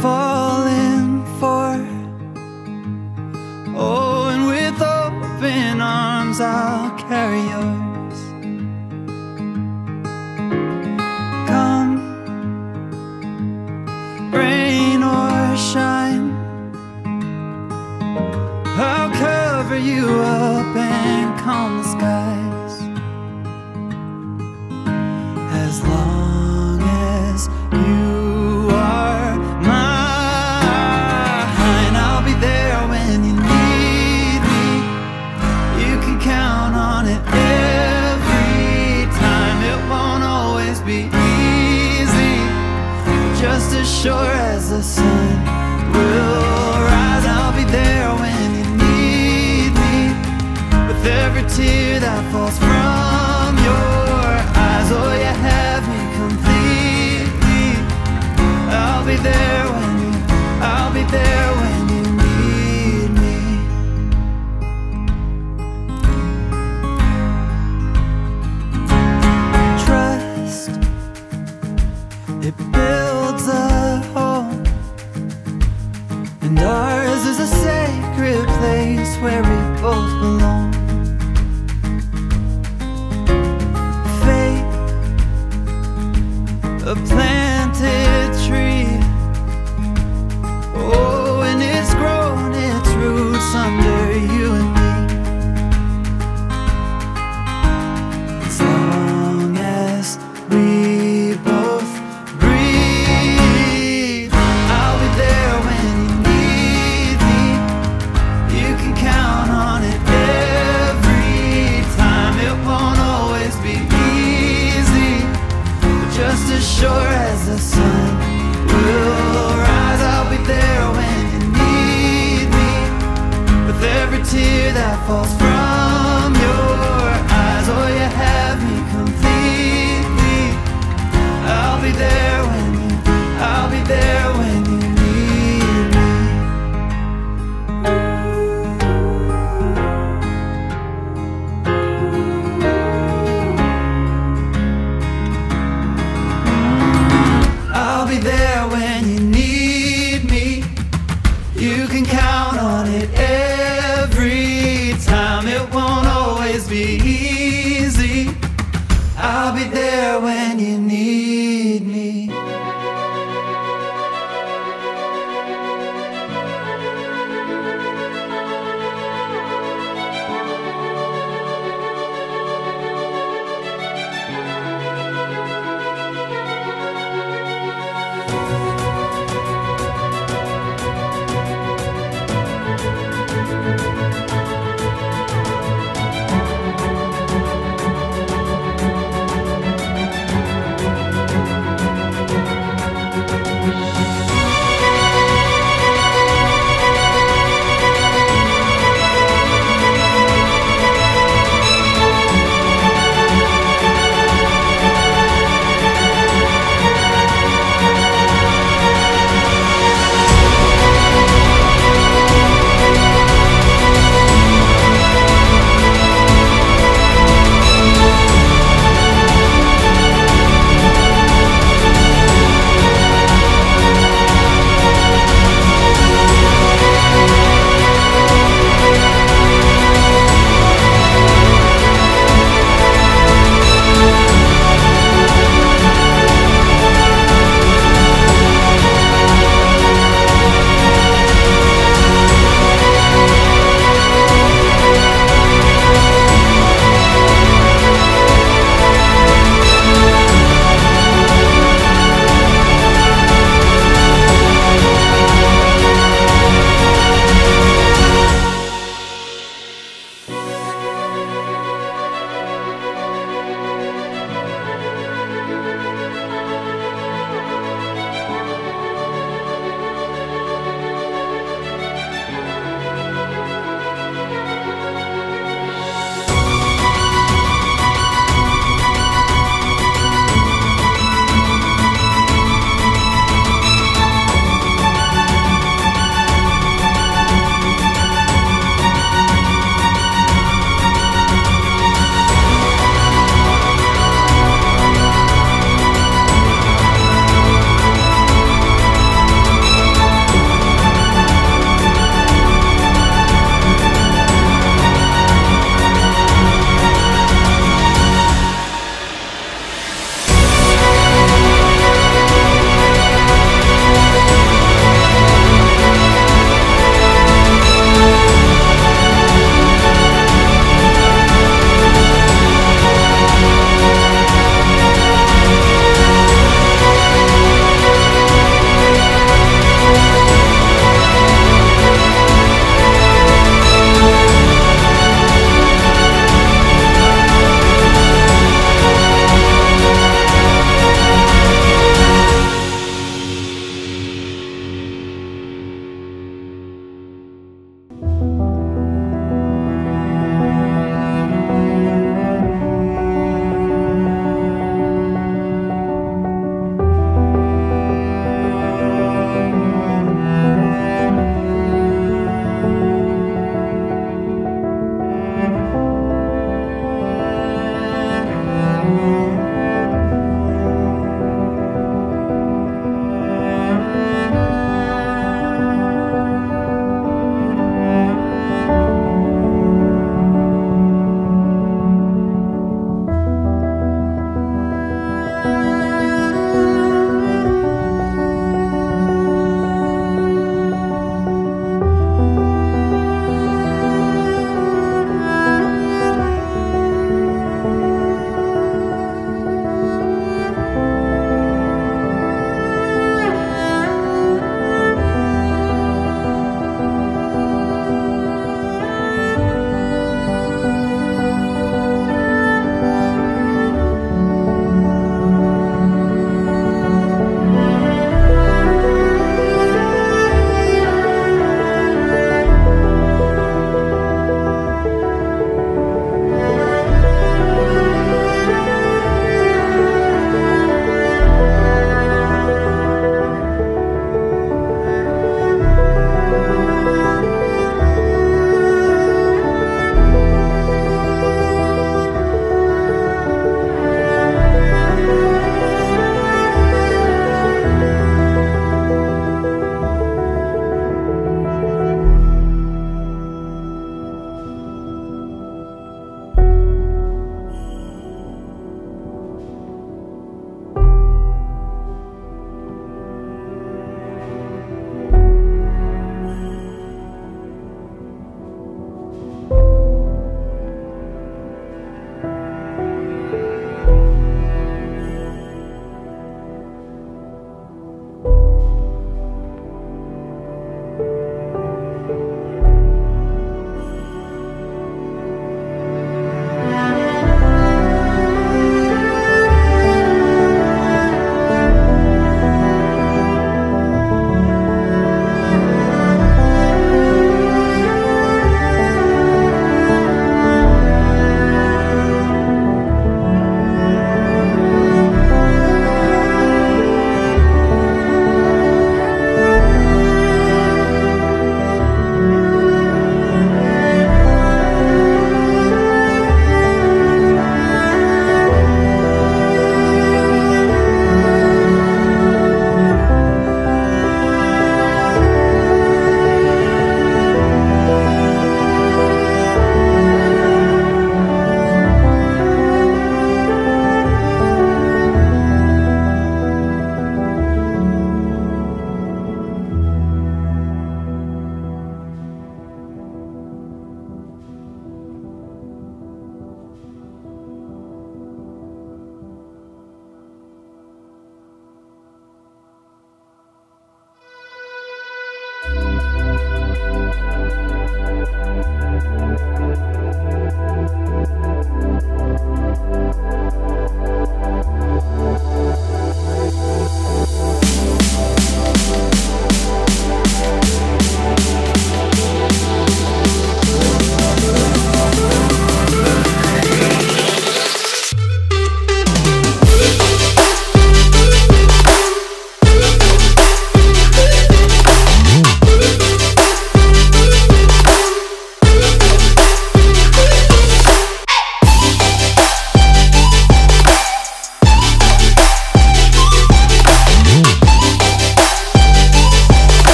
falling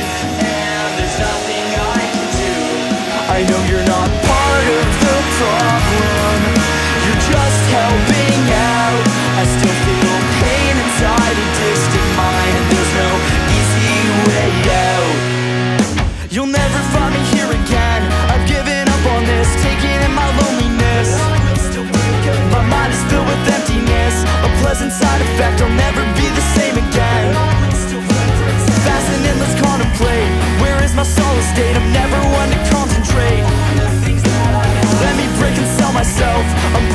Yeah.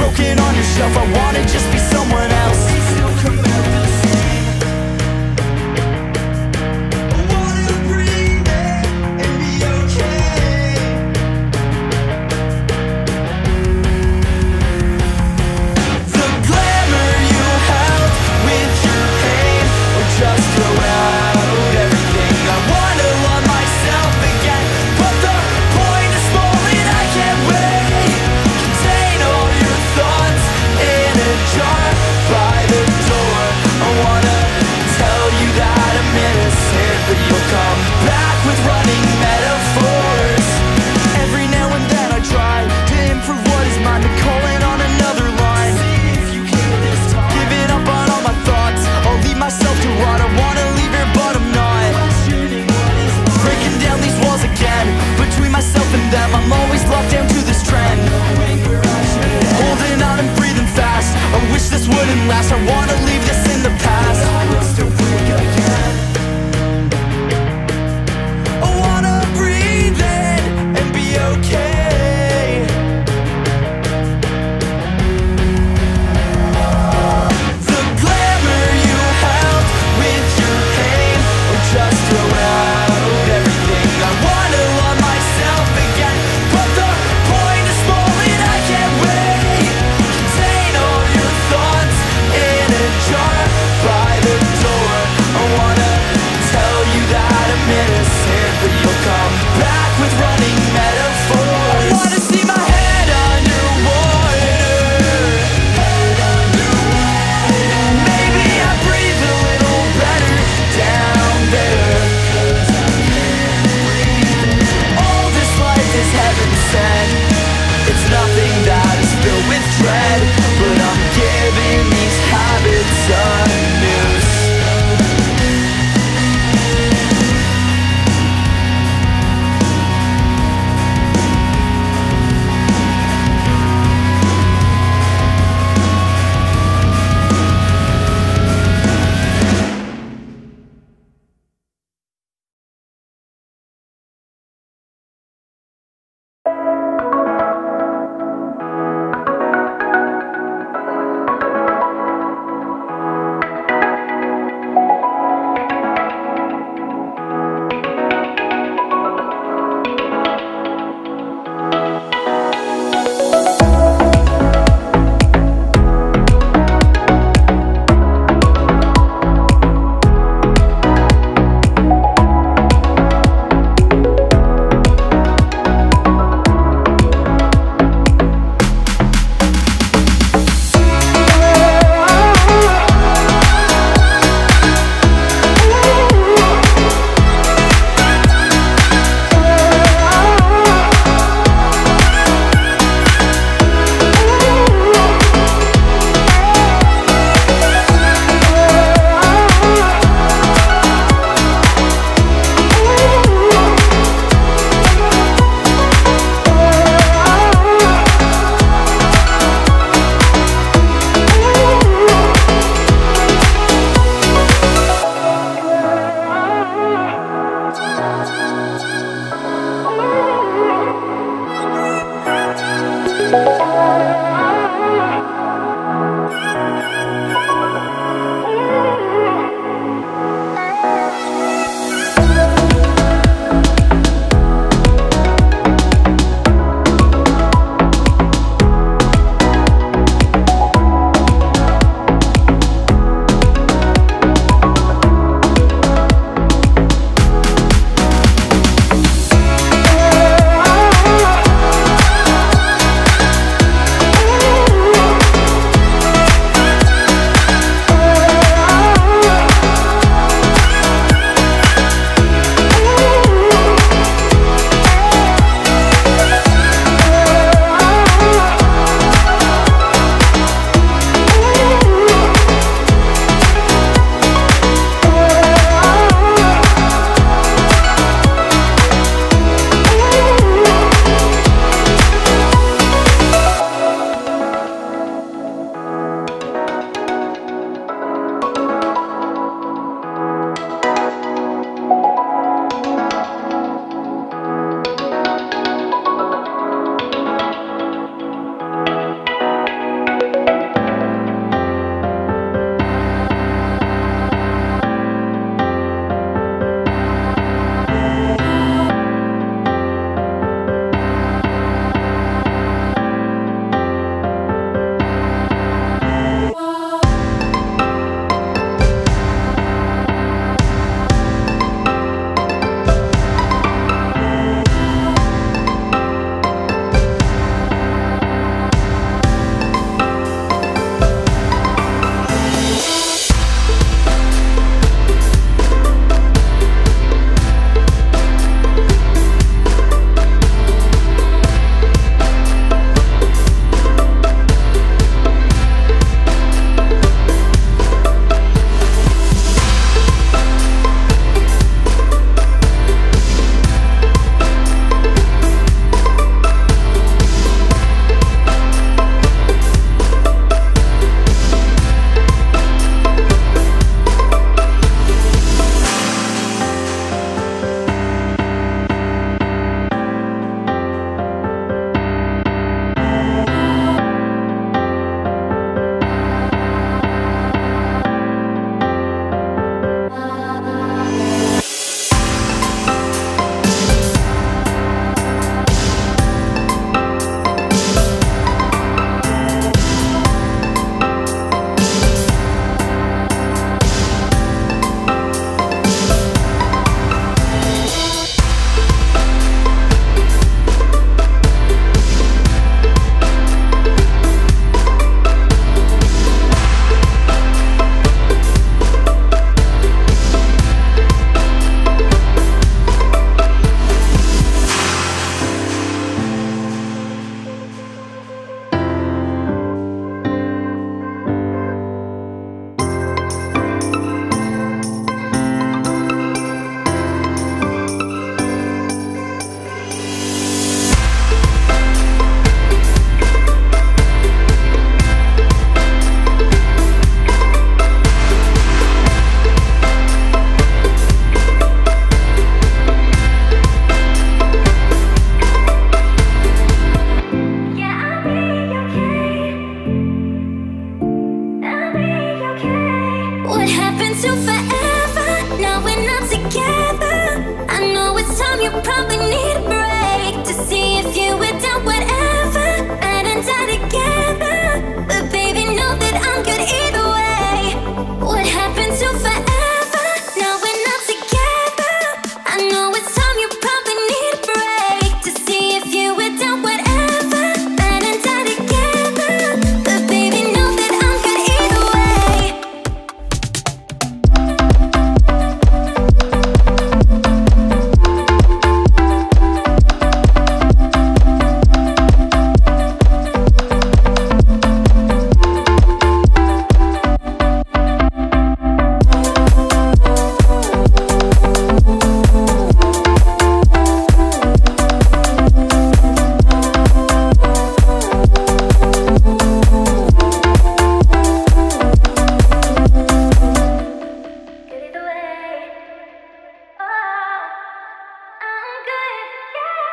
broken on yourself. I want last I wanna leave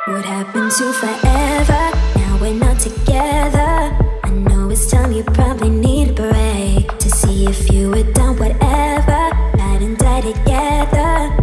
What happened to forever? Now we're not together. I know it's time you probably need a break to see if you had done, whatever. Died and died together.